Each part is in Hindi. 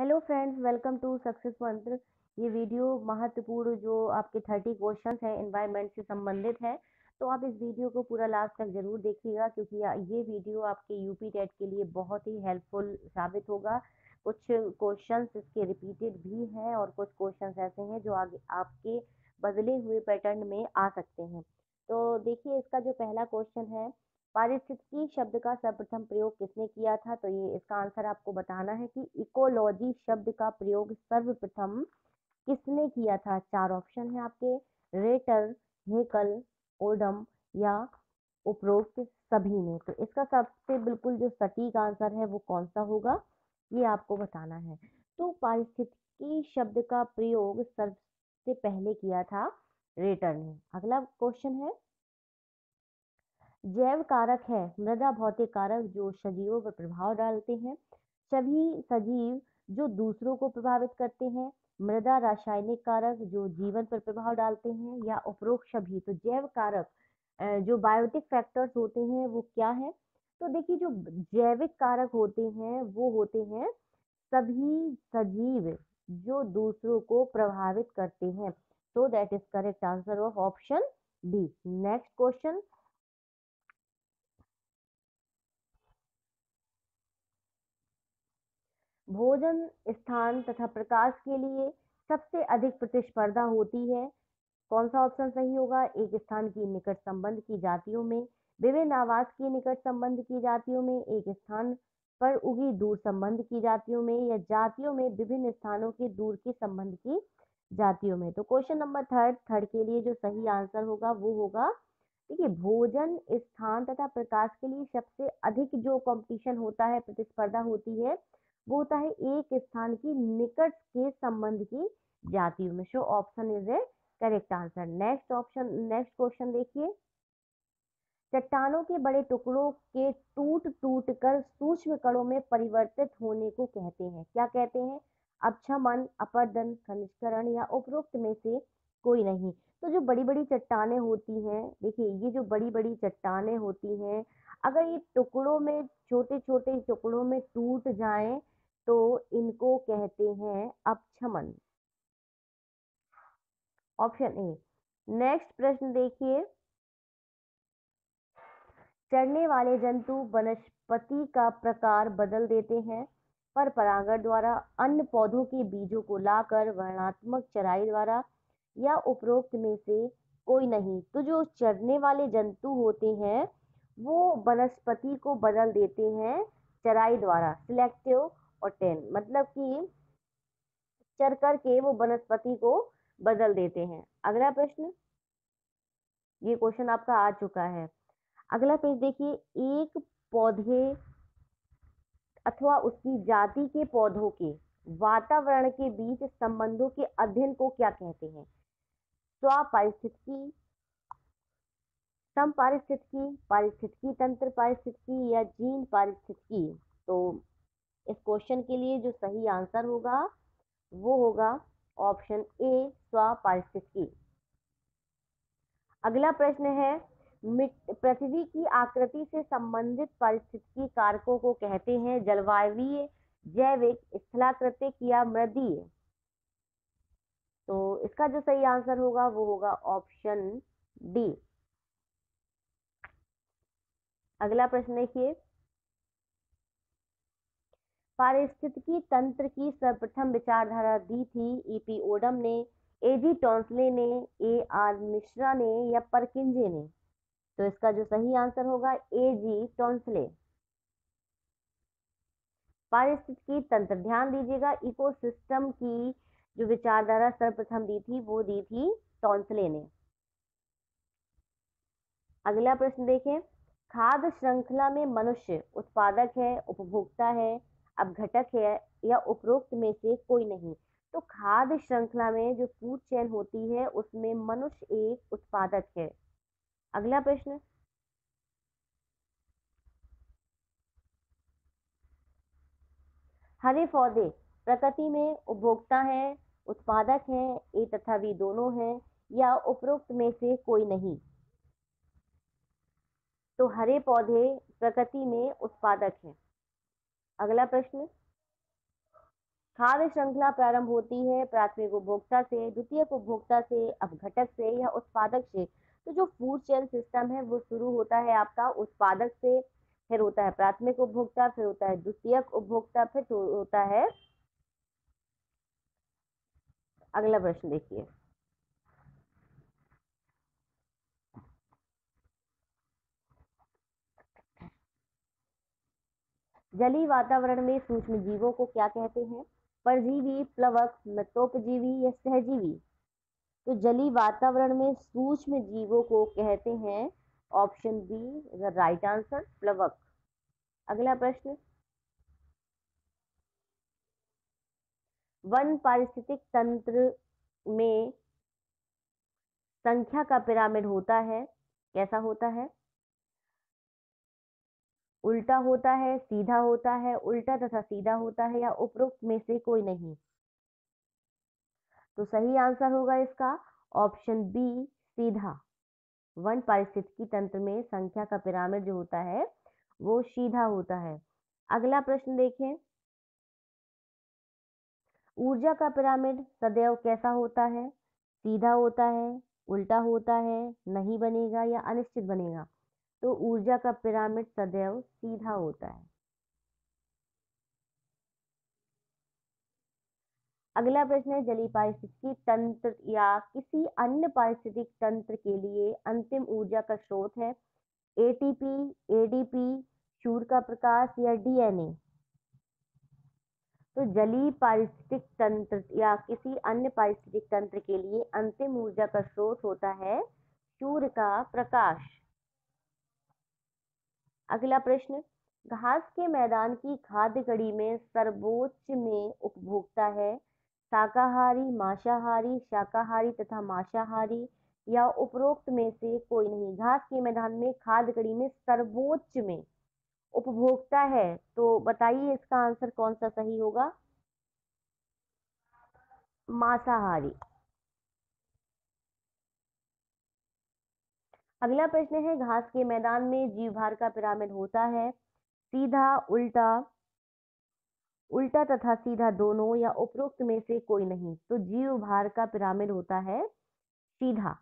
Hello friends welcome to success Mantra ये वीडियो महत्वपूर्ण जो आपके थर्टी क्वेश्चन हैं एनवायरनमेंट से संबंधित है। तो आप इस वीडियो को पूरा लास्ट तक ज़रूर देखिएगा, क्योंकि ये वीडियो आपके यूपी टेट के लिए बहुत ही हेल्पफुल साबित होगा। कुछ क्वेश्चंस इसके रिपीटेड भी हैं और कुछ क्वेश्चन ऐसे हैं जो आगे, आपके बदले हुए पैटर्न में आ सकते हैं। तो देखिए, इसका जो पहला क्वेश्चन है पारिस्थितिकी शब्द का सर्वप्रथम प्रयोग किसने किया था? तो ये इसका आंसर आपको बताना है कि इकोलॉजी शब्द का प्रयोग सर्वप्रथम किसने किया था? चार ऑप्शन है आपके, रेटर, हेकल, ओडम या उपरोक्त सभी ने। तो इसका सबसे बिल्कुल जो सटीक आंसर है वो कौन सा होगा? ये आपको बताना है। तो पारिस्थितिकी शब्द का प्रयोग सबसे पहले किया था रेटर ने। अगला क्वेश्चन है जैव कारक है। मृदा भौतिक कारक जो सजीवों पर प्रभाव डालते हैं। सभी सजीव जो दूसरों को प्रभावित करते हैं। मृदा रासायनिक कारक जो जीवन पर प्रभाव डालते हैं या उपरोक्त सभी। तो जैव कारक जो बायोटिक फैक्टर्स होते हैं, वो क्या है? तो देखिए, जो जैविक कारक होते हैं, वो होते हैं सभी सजीव जो दूसरों को प्रभावित करते हैं। तो that is correct answer of option B next question भोजन, स्थान तथा प्रकाश के लिए सबसे अधिक प्रतिस्पर्धा होती है। कौन सा ऑप्शन सही होगा? एक स्थान की निकट संबंध की जातियों में, विभिन्न आवास की निकट संबंध की जातियों में, एक स्थान पर उगी दूर संबंध की जातियों में या जातियों में विभिन्न स्थानों के दूर के संबंध की जातियों में। तो क्वेश्चन नंबर थर्ड थर्ड के लिए जो सही आंसर होगा, वो होगा, देखिए, भोजन, स्थान तथा प्रकाश के लिए सबसे अधिक जो कंपटीशन होता है, प्रतिस्पर्धा होती है वो होता है एक स्थान की निकट के संबंध की जातियों में। So option is A correct answer next option next question देखिए। चट्टानों के बड़े टुकड़ों के टूट टूट कर सूक्ष्म कणों में परिवर्तित होने को कहते हैं। क्या कहते हैं? अक्षमन, अपर्दन खनिष्करण या उपरोक्त में से कोई नहीं। तो जो बड़ी बड़ी चट्टाने होती हैं, देखिए, ये जो बड़ी बड़ी चट्टाने होती हैं, अगर ये टुकड़ों में छोटे छोटे टुकड़ों में टूट जाएँ तो इनको कहते हैं अपक्षमन ऑप्शन ए, नेक्स्ट प्रश्न देखिए। चढ़ने वाले जंतु वनस्पति का प्रकार बदल देते हैं, पर परागण द्वारा अन्य पौधों के बीजों को लाकर वर्णात्मक चराई द्वारा या उपरोक्त में से कोई नहीं। तो जो चढ़ने वाले जंतु होते हैं, वो वनस्पति को बदल देते हैं चराई द्वारा। सिलेक्टिव और टेन मतलब कि चर करके वो वनस्पति को बदल देते हैं। अगला प्रश्न? ये क्वेश्चन आपका आ चुका है। अगला पेज देखिए, एक पौधे अथवा उसकी जाति के पौधों के वातावरण के बीच संबंधों के अध्ययन को क्या कहते हैं? स्वापारिस्थितिकी सम पारिस्थितिकी पारिस्थितिकी तंत्र पारिस्थितिकी या जीन पारिस्थितिकी? तो इस क्वेश्चन के लिए जो सही आंसर होगा, वो होगा ऑप्शन ए स्वापारिस्थितिकी। अगला प्रश्न है पृथ्वी की आकृति से संबंधित पारिस्थितिकी कारकों को कहते हैं, जलवायवीय, जैविक, स्थलाकृतिक या मृदीय। तो इसका जो सही आंसर होगा, वो होगा ऑप्शन डी अगला प्रश्न देखिए पारिस्थितिकी तंत्र की सर्वप्रथम विचारधारा दी थी। ईपी ओडम ने एजी टॉन्सले ने ए आर मिश्रा ने या परकिंजे ने? तो इसका जो सही आंसर होगा ए जी टॉन्सले पारिस्थितिकी तंत्र, ध्यान दीजिएगा इकोसिस्टम की जो विचारधारा सर्वप्रथम दी थी, वो दी थी टॉन्सले ने। अगला प्रश्न देखें। खाद्य श्रृंखला में मनुष्य उत्पादक है, उपभोक्ता है अपघटक है या उपरोक्त में से कोई नहीं। तो खाद्य श्रृंखला में जो फ़ूड चेन होती है, उसमें मनुष्य एक उत्पादक है। अगला प्रश्न। हरे पौधे प्रकृति में उपभोक्ता है, उत्पादक है, ए तथा बी दोनों हैं या उपरोक्त में से कोई नहीं? तो हरे पौधे प्रकृति में उत्पादक हैं। अगला प्रश्न। खाद्य श्रृंखला प्रारंभ होती है प्राथमिक उपभोक्ता से, द्वितीयक उपभोक्ता से, अपघटक से या उत्पादक से? तो जो फ़ूड चेन सिस्टम है, वो शुरू होता है आपका उत्पादक से, फिर होता है प्राथमिक उपभोक्ता, फिर होता है द्वितीयक उपभोक्ता, फिर होता है। अगला प्रश्न देखिए। जलीय वातावरण में सूक्ष्म जीवों को क्या कहते हैं? परजीवी, प्लवक मृतोपजीवी या सहजीवी? तो जलीय वातावरण में सूक्ष्म जीवों को कहते हैं option B, the right answer, प्लवक। अगला प्रश्न। वन पारिस्थितिक तंत्र में संख्या का पिरामिड होता है, कैसा होता है? उल्टा होता है, सीधा होता है, उल्टा तथा सीधा होता है या उपरोक्त में से कोई नहीं। तो सही आंसर होगा इसका ऑप्शन बी, सीधा। वन पारिस्थितिकी तंत्र में संख्या का पिरामिड जो होता है, वो सीधा होता है। अगला प्रश्न देखें। ऊर्जा का पिरामिड सदैव कैसा होता है? सीधा होता है, उल्टा होता है, नहीं बनेगा या अनिश्चित बनेगा? तो ऊर्जा का पिरामिड सदैव सीधा होता है। अगला प्रश्न है, जलीय पारिस्थितिकी तंत्र या किसी अन्य पारिस्थितिक तंत्र के लिए अंतिम ऊर्जा का स्रोत है एटीपी एडीपी सूर्य का प्रकाश या डीएनए तो जलीय पारिस्थितिक तंत्र या किसी अन्य पारिस्थितिक तंत्र के लिए अंतिम ऊर्जा का स्रोत होता है सूर्य का प्रकाश। अगला प्रश्न, घास के मैदान की खाद्य कड़ी में सर्वोच्च में उपभोक्ता है शाकाहारी, मांसाहारी, शाकाहारी तथा मांसाहारी, या उपरोक्त में से कोई नहीं? घास के मैदान में खाद्य कड़ी में सर्वोच्च में उपभोक्ता है तो बताइए इसका आंसर कौन सा सही होगा? मांसाहारी। अगला प्रश्न है, घास के मैदान में जीव भार का पिरामिड होता है, सीधा, उल्टा उल्टा तथा सीधा दोनों या उपरोक्त में से कोई नहीं तो जीव भार का पिरामिड होता है सीधा।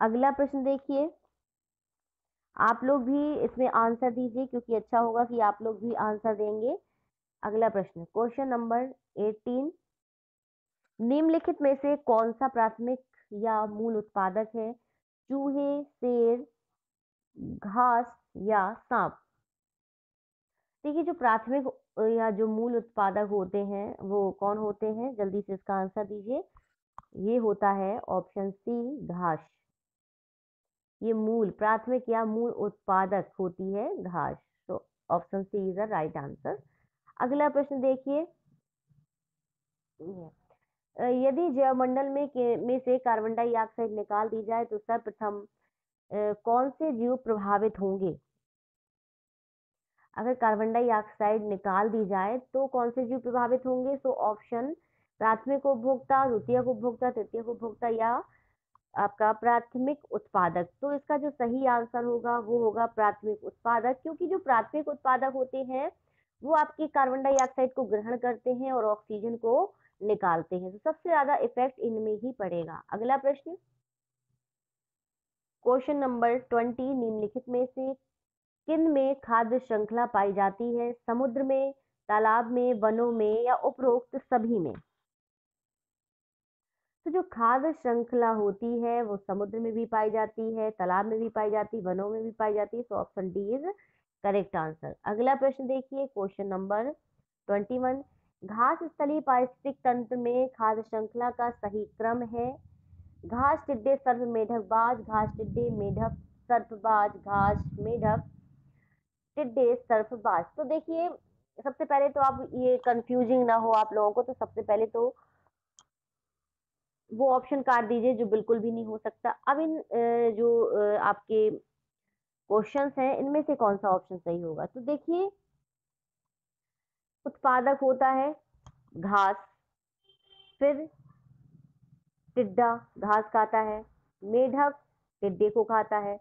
अगला प्रश्न देखिए, आप लोग भी इसमें आंसर दीजिए क्योंकि अच्छा होगा कि आप लोग भी आंसर देंगे। अगला प्रश्न, क्वेश्चन नंबर 18 निम्नलिखित में से कौन सा प्राथमिक या मूल उत्पादक है, चूहे, शेर, घास या सांप। देखिए, जो प्राथमिक या जो मूल उत्पादक होते हैं, वो कौन होते हैं? जल्दी से इसका आंसर दीजिए। ये होता है ऑप्शन सी, घास। ये मूल, प्राथमिक या मूल उत्पादक होती है घास। तो option C is the right answer. अगला प्रश्न देखिए। यदि जैवमंडल में के, में से कार्बन डाइऑक्साइड निकाल दी जाए तो सर्वप्रथम कौन से जीव प्रभावित होंगे? अगर कार्बन डाइऑक्साइड निकाल दी जाए तो कौन से जीव प्रभावित होंगे? सो ऑप्शन, प्राथमिक उपभोक्ता द्वितीय उपभोक्ता तृतीय उपभोक्ता या आपका प्राथमिक उत्पादक। तो इसका जो सही आंसर होगा, वो होगा प्राथमिक उत्पादक, क्योंकि जो प्राथमिक उत्पादक होते हैं, वो आपके कार्बन डाइऑक्साइड को ग्रहण करते हैं और ऑक्सीजन को निकालते हैं। तो सबसे ज़्यादा इफ़ेक्ट इनमें ही पड़ेगा। अगला प्रश्न। क्वेश्चन नंबर ट्वेंटी निम्नलिखित में से, किन में खाद्य श्रृंखला पाई जाती है? समुद्र में, तालाब में, वनों में या उपरोक्त सभी में? तो जो खाद्य श्रृंखला होती है, वो समुद्र में भी पाई जाती है, तालाब में भी पाई जाती है वनों में भी पाई जाती है। तो option D is correct answer अगला प्रश्न देखिए। क्वेश्चन नंबर ट्वेंटी वन घास स्थलीय पारिस्थितिक तंत्र में खाद्य श्रृंखला का सही क्रम है। घास टिड्डे सर्प मेढकबाज घास टिड्डे मेढक सर्पबाज घास मेढक टिड्डे सर्पबाज तो देखिए, सबसे पहले तो आप ये कंफ्यूजिंग ना हो आप लोगों को तो सबसे पहले तो वो ऑप्शन काट दीजिए जो बिल्कुल भी नहीं हो सकता। अब इन जो आपके क्वेश्चंस हैं, इनमें से कौन सा ऑप्शन सही होगा? तो देखिए उत्पादक होता है घास, फिर टिड्डा घास खाता है, मेढक टिड्डे को खाता है,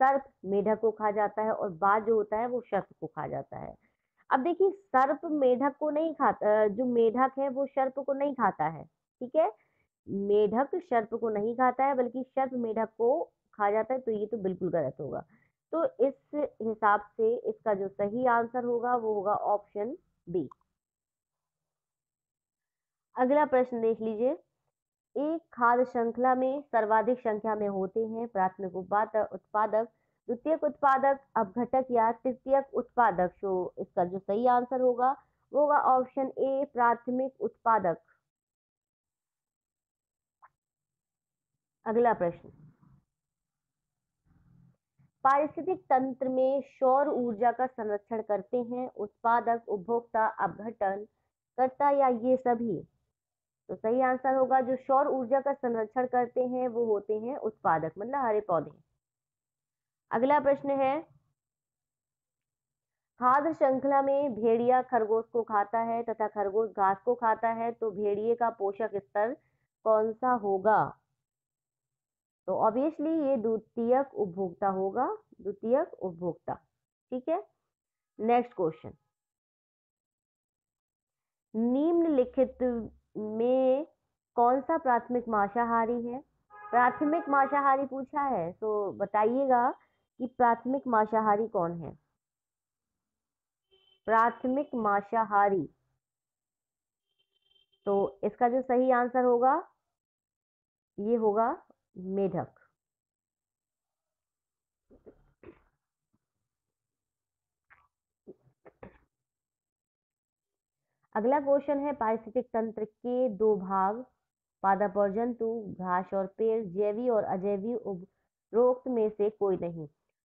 सर्प मेढक को खा जाता है और बाज जो होता है वो सर्प को खा जाता है। अब देखिए, सर्प मेढक को नहीं खाता जो मेढक है वो सर्प को नहीं खाता है, ठीक है? मेढक सर्प को नहीं खाता है, बल्कि सर्प मेढक को खा जाता है तो ये तो बिल्कुल गलत होगा। तो इस हिसाब से इसका जो सही आंसर होगा वो होगा ऑप्शन बी। अगला प्रश्न देख लीजिए। एक खाद्य श्रृंखला में सर्वाधिक संख्या में होते हैं प्राथमिक उत्पादक, द्वितीयक उत्पादक, अपघटक या तृतीयक उत्पादक। तो इसका जो सही आंसर होगा वो होगा ऑप्शन ए, प्राथमिक उत्पादक। अगला प्रश्न। पारिस्थितिक तंत्र में सौर ऊर्जा का संरक्षण करते हैं, उत्पादक, उपभोक्ता, अपघटन करता या ये सभी। तो सही आंसर होगा, जो सौर ऊर्जा का संरक्षण करते हैं, वो होते हैं उत्पादक मतलब हरे पौधे। अगला प्रश्न है, खाद्य श्रृंखला में भेड़िया खरगोश को खाता है तथा खरगोश घास को खाता है तो भेड़िए का पोषक स्तर कौन सा होगा? तो ऑब्वियसली ये द्वितीयक उपभोक्ता होगा, द्वितीयक उपभोक्ता, ठीक है? नेक्स्ट क्वेश्चन निम्नलिखित में कौन सा प्राथमिक मांसाहारी है? प्राथमिक मांसाहारी पूछा है तो बताइएगा कि प्राथमिक मांसाहारी कौन है? प्राथमिक मांसाहारी। तो इसका जो सही आंसर होगा, ये होगा मेढक। अगला क्वेश्चन है पारिस्थितिक तंत्र के दो भाग पादप और जंतु, घास और पेड़, जैवी और अजैवी उपरोक्त में से कोई नहीं।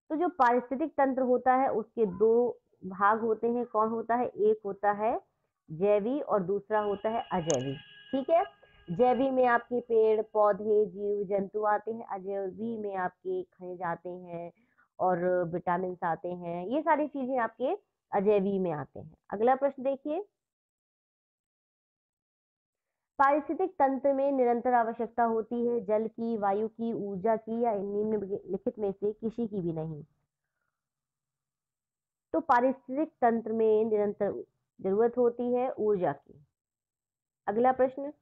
तो जो पारिस्थितिक तंत्र होता है, उसके दो भाग होते हैं। कौन होता है? एक होता है जैवी और दूसरा होता है अजैवी। ठीक है? जैवी में आपके पेड़, पौधे, जीव, जंतु आते हैं, अजैवी में आपके खनिज आते हैं और विटामिन आते हैं, ये सारी चीज़ें आपके अजैवी में आते हैं। अगला प्रश्न देखिए। पारिस्थितिक तंत्र में निरंतर आवश्यकता होती है जल की, वायु की, ऊर्जा की या निम्नलिखित में से किसी की भी नहीं। तो पारिस्थितिक तंत्र में निरंतर ज़रूरत होती है ऊर्जा की। अगला प्रश्न।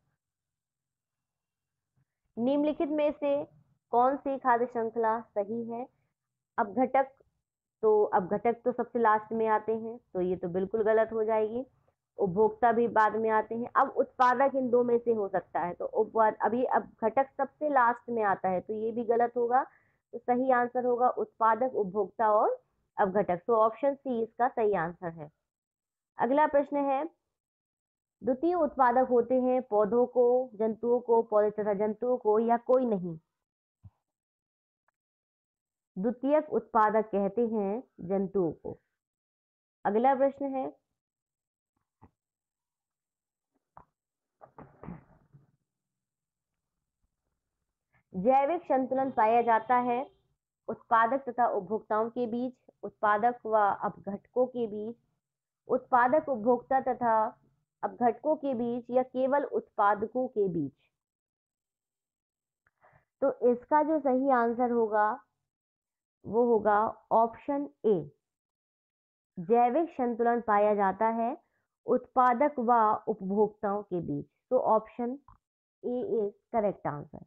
निम्नलिखित में से कौन सी खाद्य श्रृंखला सही है? अब घटक तो अब घटक तो सबसे लास्ट में आते हैं तो ये तो बिल्कुल गलत हो जाएगी। उपभोक्ता भी बाद में आते हैं। अब उत्पादक इन दो में से हो सकता है तो उपवाद, अभी अब घटक सबसे लास्ट में आता है तो ये भी गलत होगा। तो सही आंसर होगा उत्पादक, उपभोक्ता और अवघटक तो ऑप्शन सी इसका सही आंसर है। अगला प्रश्न है द्वितीय उत्पादक होते हैं पौधों को, जंतुओं को, पौधे तथा जंतुओं को या कोई नहीं। द्वितीयक उत्पादक कहते हैं जंतुओं को। अगला प्रश्न है। जैविक संतुलन पाया जाता है उत्पादक तथा उपभोक्ताओं के बीच, उत्पादक व अपघटकों के बीच, उत्पादक, उपभोक्ता तथा अपघटकों के बीच या केवल उत्पादकों के बीच? तो इसका जो सही आंसर होगा, वो होगा ऑप्शन ए, जैविक संतुलन पाया जाता है उत्पादक व उपभोक्ताओं के बीच। तो option A is correct answer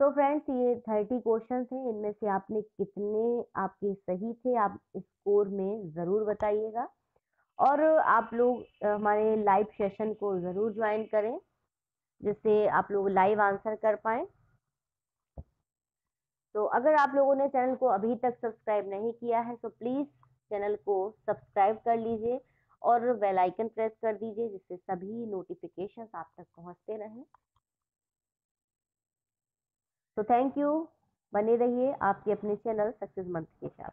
तो फ्रेंड्स ये थर्टी क्वेश्चन थे इनमें से आपने कितने आपके सही थे, आप स्कोर में ज़रूर बताइएगा। और आप लोग हमारे लाइव सेशन को ज़रूर ज्वाइन करें, जिससे आप लोग लाइव आंसर कर पाएँ। तो अगर आप लोगों ने चैनल को अभी तक सब्सक्राइब नहीं किया है तो प्लीज़ चैनल को सब्सक्राइब कर लीजिए और बेल आइकन प्रेस कर दीजिए, जिससे सभी नोटिफिकेशन आप तक पहुँचते रहें। तो थैंक यू बने रहिए आपके अपने चैनल सक्सेस मंथ के साथ।